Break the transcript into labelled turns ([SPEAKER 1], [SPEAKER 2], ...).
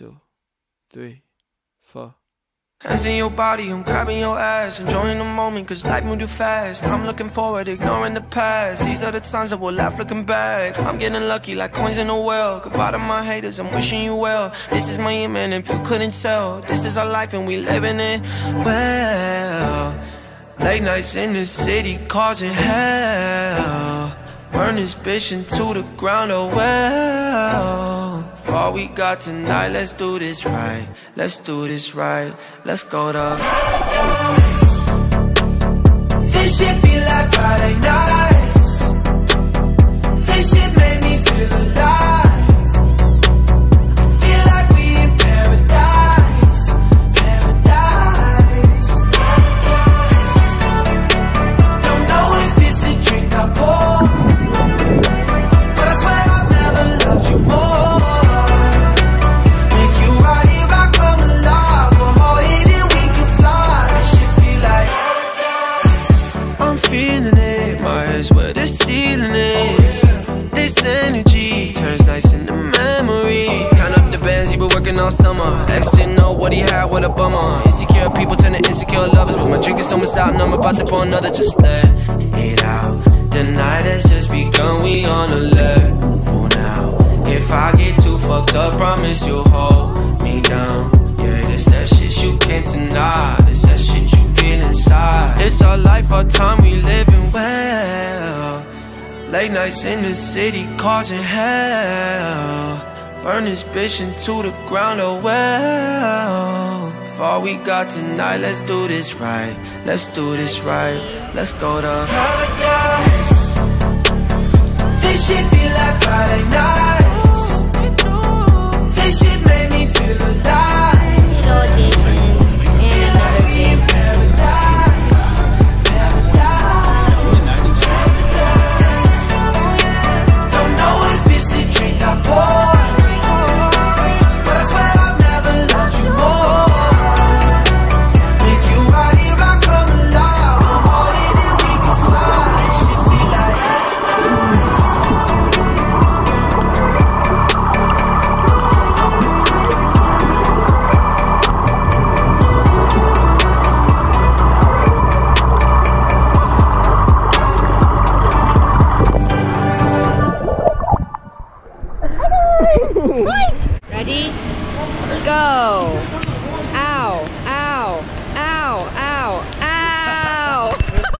[SPEAKER 1] two, three, four.
[SPEAKER 2] Hands in your body, I'm grabbing your ass Enjoying the moment, cause life moved too fast. I'm looking forward, ignoring the past. These are the times that we'll laugh looking back. I'm getting lucky like coins in a well. Goodbye to my haters, I'm wishing you well. This is my man, if you couldn't tell This is our life and we living it well. Late nights in the city causing hell. Burn this bitch into the ground, oh well all we got tonight, let's do this right. Let's do this right, let's go to This shit feel like Friday nights feeling it My head's where the ceiling is This energy turns nice into memory. Count up the bands he been working all summer. Ex didn't know what he had, what a bummer. Insecure people turn to insecure lovers With my drink is almost out and I'm about to pour another Just let it out. The night has just begun, we on a level now. If I get too fucked up, promise you'll hold me down. Yeah, this that shit you can't deny. This that shit you feel inside. It's our life, our time, Late nights in the city causing hell. Burn this bitch into the ground, oh well. For all we got tonight, let's do this right. Let's do this right. Let's go to paradise. This should be like Friday night.